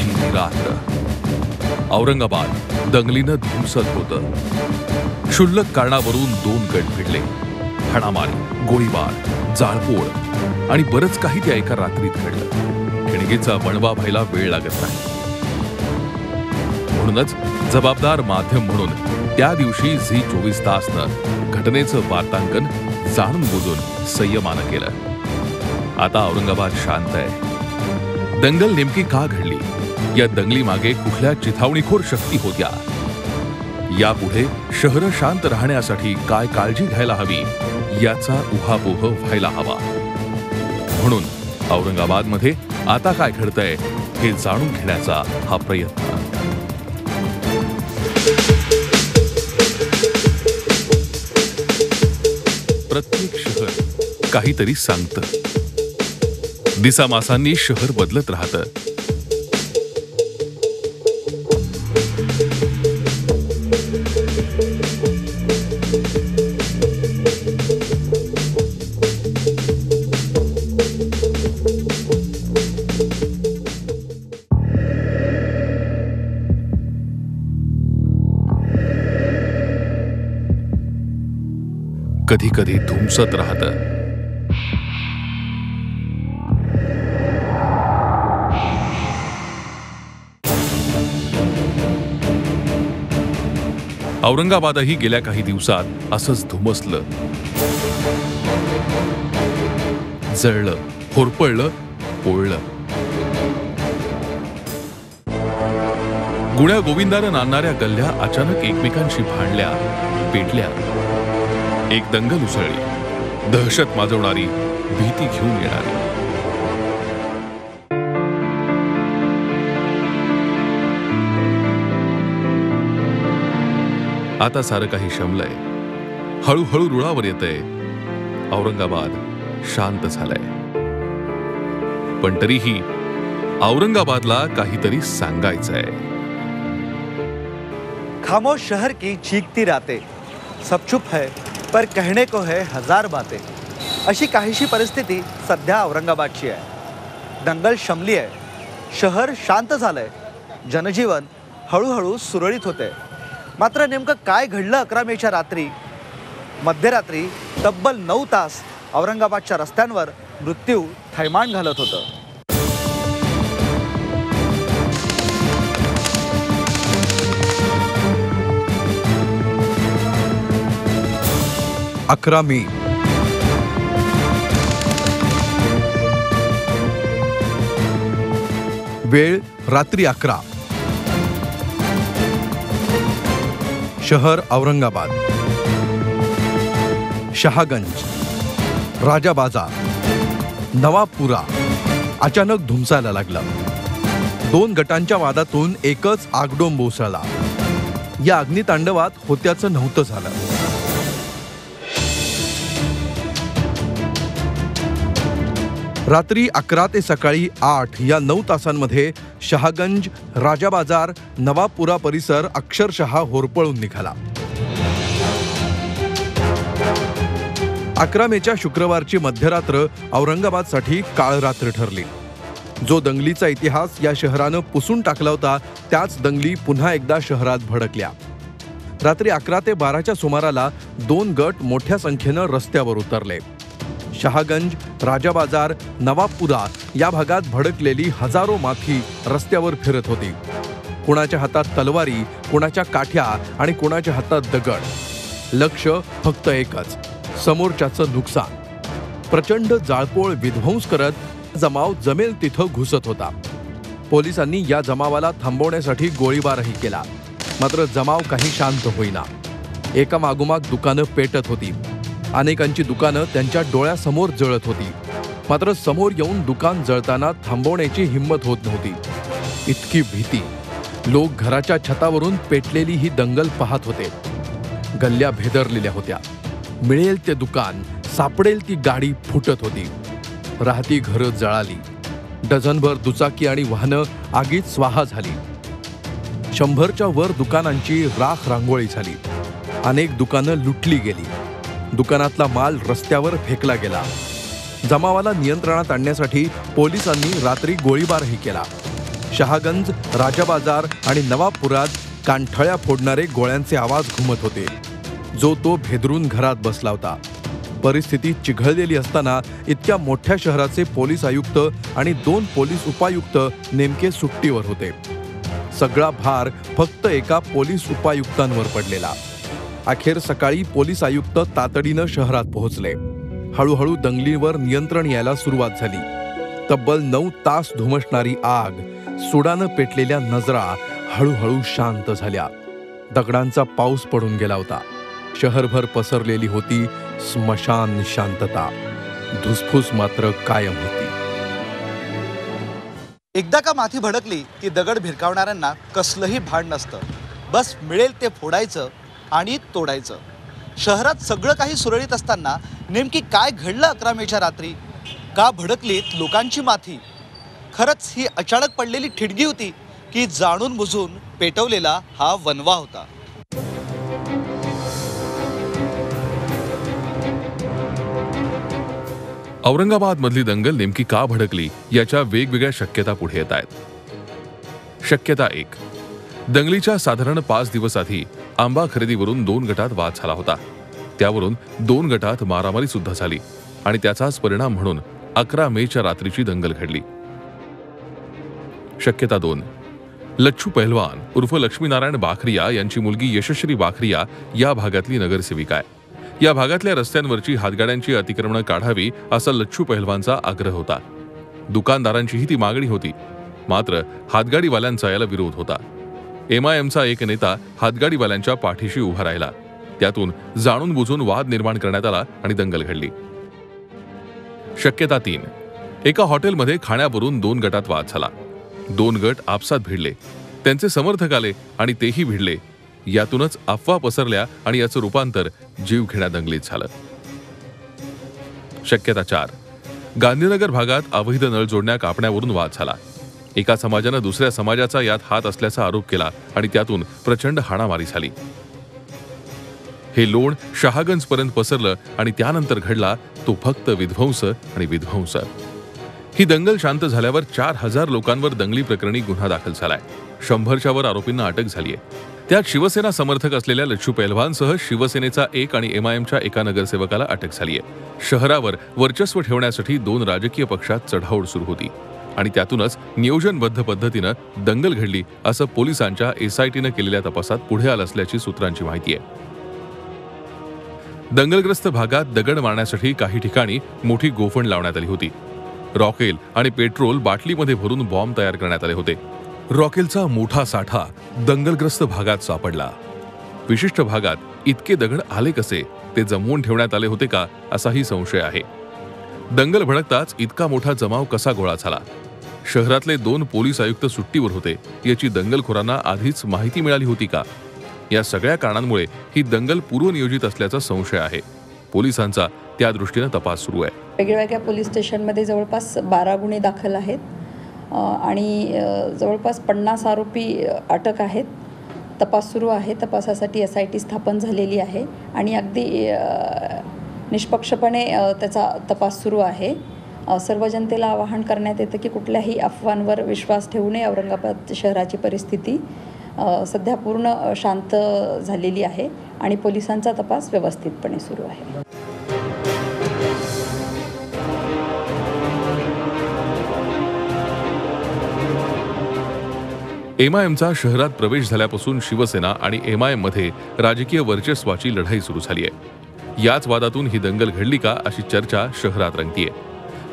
अकरा रात्र औरंगाबाद दंगलीनं धुमसत होतं. क्षुल्लक कारणावरून दोन गट भिडले. हाणामारी गोळीबार जाळपोळ आणि बरंच काही त्या एका रात्रीत घडलं. खिणगीचा बनवा व्हायला वेळ लागत नाही. म्हणूनच जबाबदार माध्यम म्हणून त्या दिवशी झी चोवीस तासनं घटनेचं वार्तांकन जाणून बुजून संयमानं केलं. आता औरंगाबाद शांत आहे. दंगल नेमकी का घडली? या दंगली मागे कुठल्या चिथावणीखोर शक्ती होत्या? यापुढे शहर शांत राहण्यासाठी काय काळजी घ्यायला हवी याचा उहापोह व्हायला हवा. म्हणून औरंगाबादमध्ये आता काय घडतंय हे जाणून घेण्याचा हा प्रयत्न. प्रत्येक शहर काहीतरी सांगतं. दिसामासांनी शहर बदलत राहतं. कधी कधी धुमसत राहतं. औरंगाबादही गेल्या काही दिवसात असंच धुमसलं. जळलं होरपळलं पोळलं. गुण्या गोविंदानं नांदणाऱ्या गल्ल्या अचानक एकमेकांशी भांडल्या पेटल्या. एक दंगल उसळली. दहशत माजवणारी भीती घेऊन येणारी. आता सारं काही शमलंय. हळूहळू रुळावर येतंय. औरंगाबाद शांत झालंय. पण तरीही औरंगाबादला काहीतरी सांगायचंय. खामोश शहर की चीखती रातें. सब चुप है. पर कहने को है हजार बातें। अशी काहीशी परिस्थिती सध्या औरंगाबादची आहे। दंगल शमली आहे। शहर शांत झालंय। जनजीवन हळूहळू सुरळीत होते मात्र नेमकं काय घडलं अकरा मेच्या रात्री? मध्यरात्री तब्बल नऊ तास औरंगाबादच्या रस्त्यांवर मृत्यू थैमान घालत होतं। अकरा मे. वेळ रात्री अकरा. शहर औरंगाबाद. शहागंज. राजा बाजार. नवापुरा. अचानक धुमसायला लागला. दोन गटांच्या वादातून एकच आगडोंब उसळला या अग्नितांडवात होत्याचं नव्हतं झालं. रात्री अकरा ते सकाळी आठ या नऊ तासांमध्ये शहागंज राजा बाजार नवाबपुरा परिसर अक्षरशः होरपळून निघाला. अकरा मेच्या शुक्रवारची मध्यरात्र औरंगाबादसाठी काळरात्र ठरली. जो दंगलीचा इतिहास या शहरानं पुसून टाकला होता त्याच दंगली पुन्हा एकदा शहरात भडकल्या. रात्री अकरा ते बाराच्या सुमाराला दोन गट मोठ्या संख्येनं रस्त्यावर उतरले. शहागंज राजा बाजार नवाबपुरा या भागात भडकलेली हजारो माथी रस्त्यावर फिरत होती. कुणाच्या हातात तलवारी कुणाच्या काठ्या आणि कुणाच्या हातात दगड. लक्ष फक्त एकच समोरच्याचं नुकसान. प्रचंड जाळपोळ विध्वंस करत जमाव जमेल तिथं घुसत होता. पोलिसांनी या जमावाला थांबवण्यासाठी गोळीबारही केला. मात्र जमाव काही शांत होईना. एका मागोमाग दुकानं पेटत होती. अनेकांची दुकानं त्यांच्या डोळ्यासमोर जळत होती. मात्र समोर येऊन दुकान जळताना थांबवण्याची हिंमत होत नव्हती. इतकी भीती. लोक घराच्या छतावरून पेटलेली ही दंगल पाहत होते. गल्ल्या भेदरलेल्या होत्या. मिळेल ते दुकान सापडेल ती गाडी फुटत होती. राहती घरं जळाली. डझनभर दुचाकी आणि वाहनं आगीत स्वाहा झाली. शंभरच्या वर दुकानांची राख रांगोळी झाली. अनेक दुकानं लुटली गेली. दुकानातला माल रस्त्यावर फेकला गेला. जमावाला नियंत्रणात आणण्यासाठी पोलिसांनी रात्री गोळीबारही केला. शहागंज राजा बाजार आणि नवाबपुरात कानठळ्या फोडणारे गोळ्यांचे आवाज घुमत होते. जो तो भेदरून घरात बसला होता. परिस्थिती चिघळलेली असताना इतक्या मोठ्या शहराचे पोलीस आयुक्त आणि दोन पोलीस उपायुक्त नेमके सुट्टीवर होते. सगळा भार फक्त एका पोलीस उपायुक्तांवर पडलेला. अखेर सकाळी पोलीस आयुक्त तातडीनं शहरात पोहोचले. हळूहळू दंगलीवर नियंत्रण यायला सुरुवात झाली. तब्बल नऊ तास धुमसणारी आग सुडानं पेटलेल्या नजरा हळूहळू शांत झाल्या. दगडांचा पाऊस पडून गेला होता. शहरभर पसरलेली होती स्मशान शांतता. धुसफूस मात्र कायम होती. एकदा का माथी भडकली की दगड भिरकावणाऱ्यांना कसलंही भाड नसतं. बस मिळेल ते फोडायचं आणि तोडायचं. शहरात सगळं काही सुरळीत असताना नेमकी काय घडलं अकरा मेच्या रात्री? का भडकलीत लोकांची माथी? खरंच ही अचानक पडलेली ठिडगी होती की जाणून बुजून पेटवलेला हा वनवा होता. औरंगाबाद मधली दंगल नेमकी का भडकली याच्या वेगवेगळ्या शक्यता पुढे येत आहेत. शक्यता एक. दंगलीच्या साधारण पाच दिवस आधी आंबा खरेदीवरून दोन गटात वाद झाला होता. त्यावरून दोन गटात मारामारी सुद्धा झाली आणि त्याचाच परिणाम म्हणून अकरा मेच्या रात्रीची दंगल घडली. शक्यता दोन. लच्छू पहलवान उर्फ लक्ष्मीनारायण बाखरिया यांची मुलगी यशश्री बाखरिया या भागातली नगरसेविका आहे. या भागातल्या रस्त्यांवरची हातगाड्यांची अतिक्रमणं काढावी असा लच्छू पहलवानचा आग्रह होता. दुकानदारांचीही ती मागणी होती. मात्र हातगाडीवाल्यांचा याला विरोध होता. एमआयएमचा एक नेता हातगाडीवाल्यांच्या पाठीशी उभा राहिला. त्यातून जाणून बुजून वाद निर्माण करण्यात आला आणि दंगल घडली. शक्यता तीन. एका हॉटेलमध्ये खाण्यावरून दोन गटात वाद झाला. दोन गट आपसात भिडले. त्यांचे समर्थक आले आणि तेही भिडले. यातूनच अफवा पसरल्या आणि याचं रूपांतर जीवघेण्या दंगलीत झालं. शक्यता चार. गांधीनगर भागात अवैध नळ जोडण्या कापण्यावरून वाद झाला. एका समाजानं दुसऱ्या समाजाचा यात हात असल्याचा आरोप केला आणि त्यातून प्रचंड हाणामारी झाली. हे लोण शहागंज पर्यंत पसरलं आणि त्यानंतर घडला तो फक्त विध्वंस आणि विध्वंस. ही दंगल शांत झाल्यावर चार हजार लोकांवर दंगली प्रकरणी गुन्हा दाखल झालाय. शंभरच्या वर आरोपींना अटक झालीय. त्यात शिवसेना समर्थक असलेल्या लच्छू पहलवानसह शिवसेनेचा एक आणि एमआयएमच्या एका नगरसेवकाला अटक झालीय. शहरावर वर्चस्व ठेवण्यासाठी दोन राजकीय पक्षात चढाओढ सुरू होती. आणि त्यातूनच नियोजनबद्ध पद्धतीनं दंगल घडली असं पोलिसांच्या एसआयटीनं केलेल्या तपासात पुढे आलं असल्याची सूत्रांची माहिती आहे. दंगलग्रस्त भागात दगड मारण्यासाठी काही ठिकाणी मोठी गोफण लावण्यात आली होती. रॉकेल आणि पेट्रोल बाटलीमध्ये भरून बॉम्ब तयार करण्यात आले होते. रॉकेलचा मोठा साठा दंगलग्रस्त भागात सापडला. विशिष्ट भागात इतके दगड आले कसे? ते जमवून ठेवण्यात आले होते का? असाही संशय आहे. दंगल भडकताच इतका मोठा जमाव कसा गोळा झाला? शहरातले दोन पोलीस आयुक्त सुट्टीवर होते. याची दंगलखोरांना आधीच माहिती मिळाली होती का? या सगळ्या कारणांमुळे ही दंगल पूर्वनियोजित असल्याचा संशय आहे. पोलिसांचा त्या दृष्टीनं तपास सुरू आहे. वेगळ्या पोलीस स्टेशनमध्ये जवळपास बारा गुन्हे दाखल आहेत. आणि जवळपास पन्नास आरोपी अटक आहेत. तपास सुरू आहे. तपासासाठी एस आय टी स्थापन झालेली आहे. आणि अगदी निष्पक्षपणे त्याचा तपास सुरू आहे. सर्व जनतेला आवाहन करण्यात येतं की कुठल्याही अफवांवर विश्वास ठेवू नये. औरंगाबाद शहराची परिस्थिती सध्या पूर्ण शांत झालेली आहे आणि पोलिसांचा तपास व्यवस्थितपणे सुरू आहे. एमआयएमचा शहरात प्रवेश झाल्यापासून शिवसेना आणि एमआयएममध्ये राजकीय वर्चस्वाची लढाई सुरू झाली आहे. याच वादातून ही दंगल घडली का अशी चर्चा शहरात रंगतीये.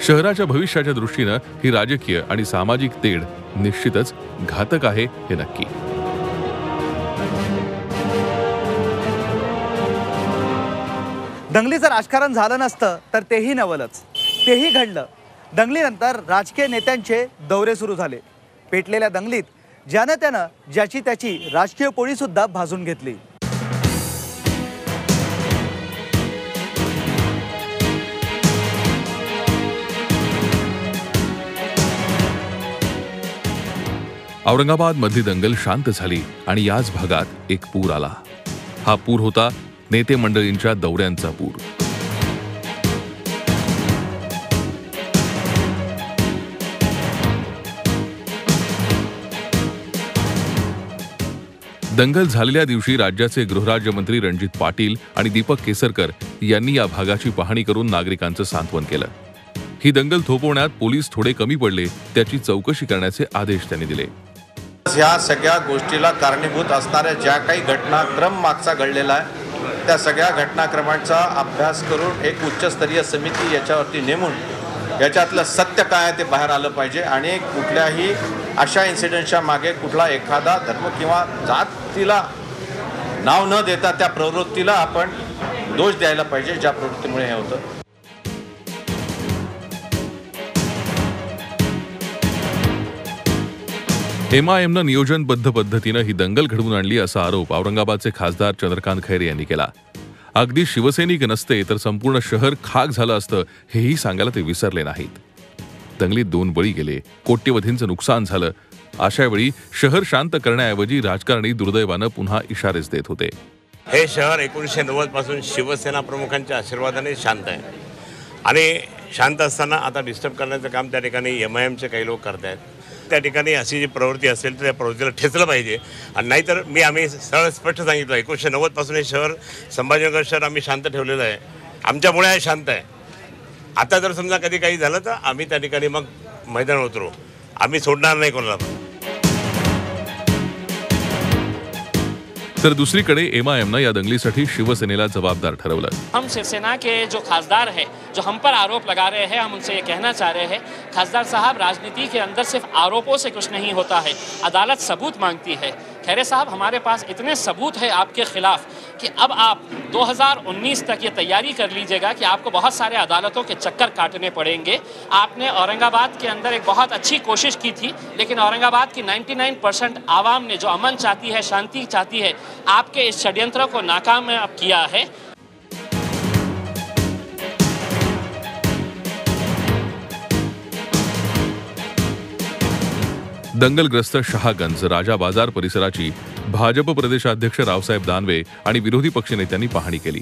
शहराच्या भविष्याच्या दृष्टीनं ही राजकीय आणि सामाजिक तेढ निश्चितच घातक आहे हे नक्की. दंगलीचं राजकारण झालं नसतं तर तेही नवलच. तेही घडलं. दंगलीनंतर राजकीय नेत्यांचे दौरे सुरू झाले. पेटलेल्या दंगलीत ज्यानं त्यानं ज्याची त्याची राजकीय पोळीसुद्धा भाजून घेतली. औरंगाबाद मधली दंगल शांत झाली आणि याच भागात एक पूर आला. हा पूर होता नेते मंडळींच्या दौऱ्यांचा पूर. दंगल झालेल्या दिवशी राज्याचे गृहराज्यमंत्री रणजित पाटील आणि दीपक केसरकर यांनी या भागाची पाहणी करून नागरिकांचं सांत्वन केलं. ही दंगल थोपवण्यात पोलीस थोडे कमी पडले त्याची चौकशी करण्याचे आदेश त्यांनी दिले. ह्या सगळ्या गोष्टीला कारणीभूत असणाऱ्या ज्या काही घटनाक्रम मागचा घडलेला आहे त्या सगळ्या घटनाक्रमांचा अभ्यास करून एक उच्चस्तरीय समिती याच्यावरती नेमून याच्यातलं सत्य काय आहे ते बाहेर आलं पाहिजे. आणि कुठल्याही अशा इन्सिडेंटच्या मागे कुठला एखादा धर्म किंवा जातीला नाव न देता त्या प्रवृत्तीला आपण दोष द्यायला पाहिजे ज्या प्रवृत्तीमुळे हे होतं. एमआयएमनं नियोजनबद्ध पद्धतीनं ही दंगल घडवून आणली असा आरोप औरंगाबादचे खासदार चंद्रकांत खैरे यांनी केला. अगदी शिवसैनिक नसते तर संपूर्ण शहर खाक झालं असतं हेही सांगायला ते विसरले नाहीत. दंगलीत दोन बळी गेले कोट्यवधींचं नुकसान झालं. अशा वेळी शहर शांत करण्याऐवजी राजकारणी दुर्दैवानं पुन्हा इशारेच देत होते. हे शहर एकोणीसशे नव्वदपासून शिवसेना प्रमुखांच्या आशीर्वादाने शांत आहे. आणि शांत असताना आता डिस्टर्ब करण्याचं काम त्या ठिकाणी एम आय एमचे काही लोक करत आहेत त्या ठिकाणी अशी जी प्रवृत्ती असेल तर त्या प्रवृत्तीला ठेचलं पाहिजे. आणि नाहीतर मी आम्ही सरळ स्पष्ट सांगितलं एकोणीसशे नव्वदपासून हे शहर संभाजीनगर शहर आम्ही शांत ठेवलेलं आहे. आमच्यामुळे हे शांत आहे. आता जर समजा कधी काही झालं तर आम्ही त्या ठिकाणी मग मैदान उतरू. आम्ही सोडणार नाही कोणाला पण. तर दुसरीकडे एमआयएमनं या दंगलीसाठी शिवसेनेला जबाबदार ठरवलं. हम शिवसेना के जो खासदार हैं जो हम पर आरोप लगा रहे हैं, हम उनसे ये कहना चाह रहे हैं, खासदार साहब, राजनीति के अंदर सिर्फ़ आरोपों से कुछ नहीं होता है, अदालत सबूत मांगती है। खैरे साहब, हमारे पास इतने सबूत है आपके खिलाफ कि अब आप 2019 तक ये तैयारी कर लीजिएगा कि आपको बहुत सारे अदालतों के चक्कर काटने पड़ेंगे। आपने औरंगाबाद के अंदर एक बहुत अच्छी कोशिश की थी, लेकिन औरंगाबाद की 99 परसेंट आवाम ने जो अमन चाहती है, शांति चाहती है, आपके इस षड्यंत्र को नाकाम किया है। दंगलग्रस्त शहागंज राजा बाजार परिसराची भाजप प्रदेशाध्यक्ष रावसाहेब दानवे आणि विरोधी पक्षनेत्यांनी पाहणी केली.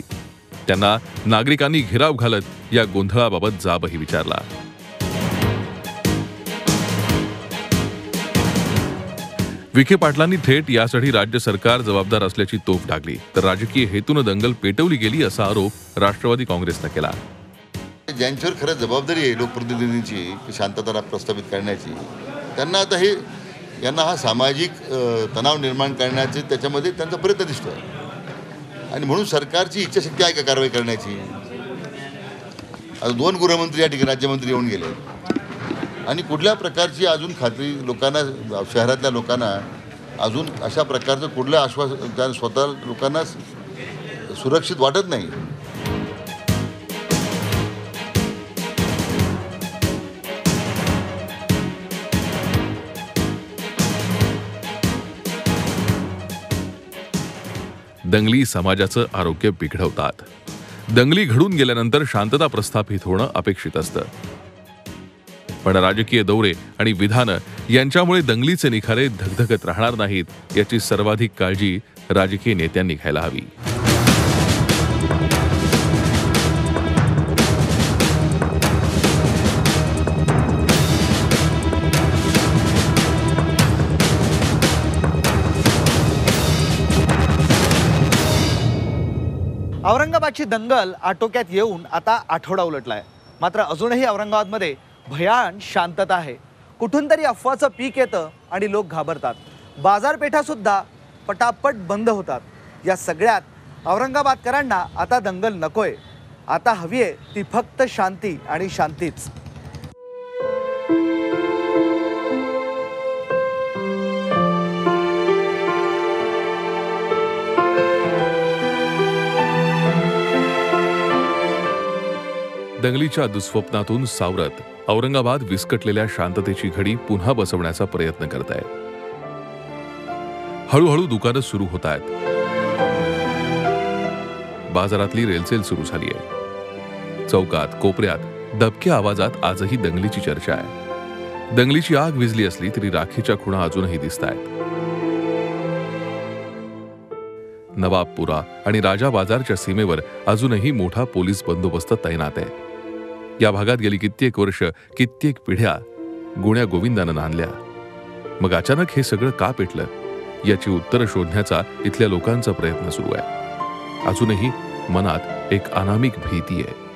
त्यांना नागरिकांनी घेराव घालत या गोंधळाबाबत जाबही विचारला. विखे पाटलांनी थेट यासाठी राज्य सरकार जबाबदार असल्याची तोफ टाकली तर राजकीय हेतून दंगल पेटवली गेली असा आरोप राष्ट्रवादी काँग्रेसनं केला. ज्यांच्यावर खरं जबाबदारी आहे लोकप्रतिनिधींची शांतता प्रस्थापित करण्याची त्यांना आता हे यांना हा सामाजिक तणाव निर्माण करण्याचे त्याच्यामध्ये त्यांचा प्रयत्न दिसतो आणि म्हणून सरकारची इच्छाशक्ती आहे का कारवाई करण्याची? आता दोन गृहमंत्री या ठिकाणी राज्यमंत्री येऊन गेले. आणि कुठल्या प्रकारची अजून खात्री लोकांना शहरातल्या लोकांना अजून अशा प्रकारचं कुठलं आश्वास त्या स्वतः लोकांना सुरक्षित वाटत नाही? दंगली समाजाचं आरोग्य बिघडवतात. दंगली घडून गेल्यानंतर शांतता प्रस्थापित होणं अपेक्षित असतं. पण राजकीय दौरे आणि विधानं यांच्यामुळे दंगलीचे निखारे धगधगत राहणार नाहीत याची सर्वाधिक काळजी राजकीय नेत्यांनी घ्यायला हवी. कोरोनाची दंगल आटोक्यात येऊन आता आठवडा उलटलाय. मात्र अजूनही औरंगाबादमध्ये भयान शांतता आहे. कुठून तरी अफवाचं पीक येतं आणि लोक घाबरतात. बाजारपेठासुद्धा पटापट बंद होतात. या सगळ्यात औरंगाबादकरांना आता दंगल नकोय. आता हवी आहे ती फक्त शांती आणि शांतीच. दंगलीच्या दुःस्वप्नातून सावरत औरंगाबाद विस्कटलेल्या शांततेची घडी पुन्हा बसवण्याचा प्रयत्न करत आहे हळूहळू दुकानं सुरू होत आहेत बाजारातली रेलचेल सुरू झाली आहे चौकात कोपऱ्यात दबक्या आवाजात आजही दंगलीची चर्चा आहे. दंगलीची आग विझली असली तरी राखीच्या खुणा अजूनही दिसत आहेत नवाबपुरा आणि राजा बाजारच्या सीमेवर अजूनही मोठा पोलीस बंदोबस्त तैनात आहे. या भागात गेली कित्येक वर्ष कित्येक पिढ्या गुण्या गोविंदानं नांदल्या. मग अचानक हे सगळं का पेटलं? याची उत्तरं शोधण्याचा इथल्या लोकांचा प्रयत्न सुरू आहे. अजूनही मनात एक अनामिक भीती आहे.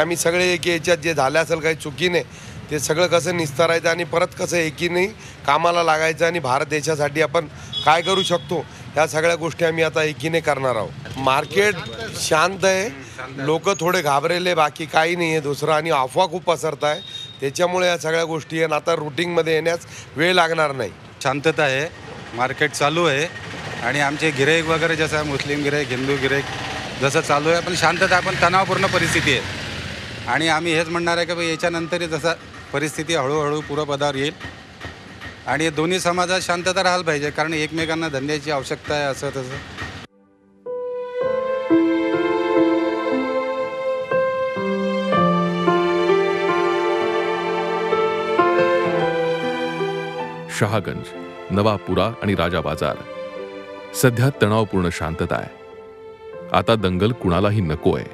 आम्ही सगळे एक याच्यात जे झालं असेल काही चुकीने ते सगळं कसं निस्तारायचं आणि परत कसं एकीने कामाला लागायचं आणि भारत देशासाठी आपण काय करू शकतो? ह्या सगळ्या गोष्टी आम्ही आता एकीने करणार आहोत. मार्केट शांत आहे. लोक थोडे घाबरेले बाकी काही नाही आहे. दुसरं आणि अफवा खूप पसरत आहे त्याच्यामुळे या सगळ्या गोष्टी आहे आता रुटीनमध्ये येण्यास वेळ लागणार नाही. शांतता आहे. मार्केट चालू आहे. आणि आमचे गिरेक वगैरे जसं आहे, मुस्लिम गिरेक हिंदू गिरेक जसं चालू आहे पण शांतता आहे, पण तणावपूर्ण परिस्थिती आहे. आणि आम्ही हेच म्हणणार आहे की याच्यानंतरही जसा परिस्थिती हळूहळू पूर्वपदावर येईल. आणि दोन्ही समाजात शांतता राहायला पाहिजे कारण एकमेकांना धंद्याची आवश्यकता आहे असं तसं. शहागंज नवापुरा आणि राजा बाजार. सध्या तणावपूर्ण शांतता आहे. आता दंगल कुणालाही नको आहे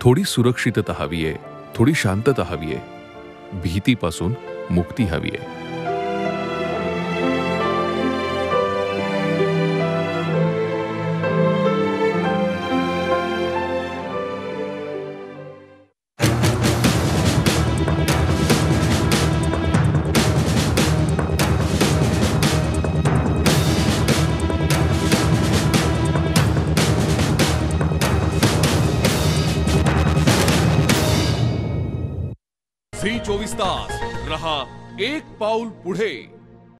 थोडी सुरक्षितता हवी आहे थोडी शांतता हवी आहे भीतीपासून मुक्ती हवी आहे तास रहा एक पाऊल पुढे.